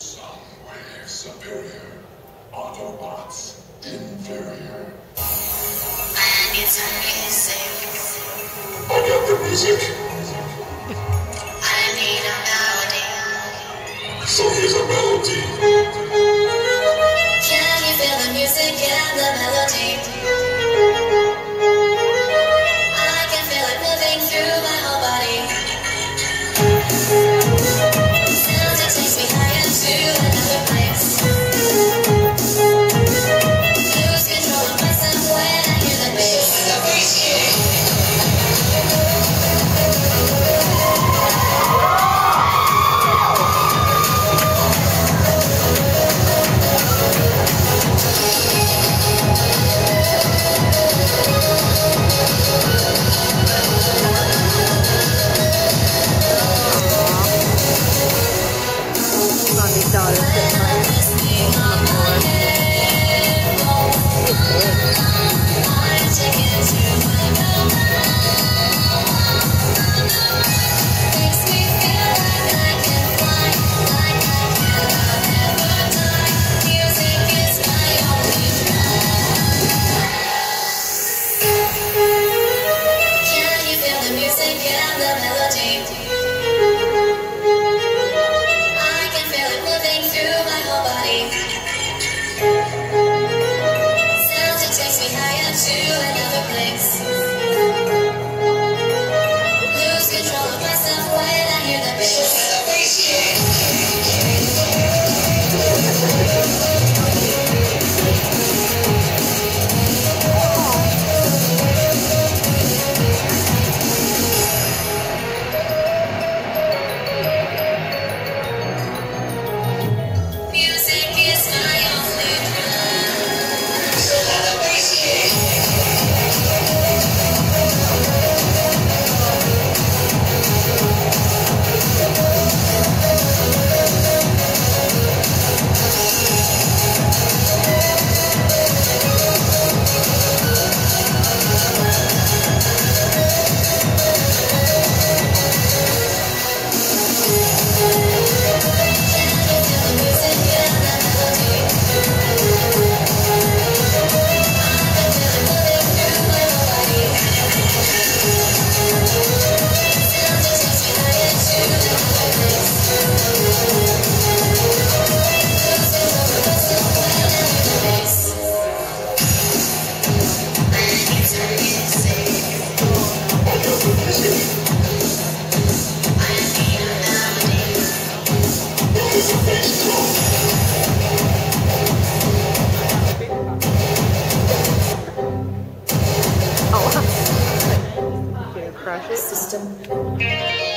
Somewhere superior. Autobots inferior. I need some music. I got the music. I need a melody. So here's a melody. $100 that night. crush it? System.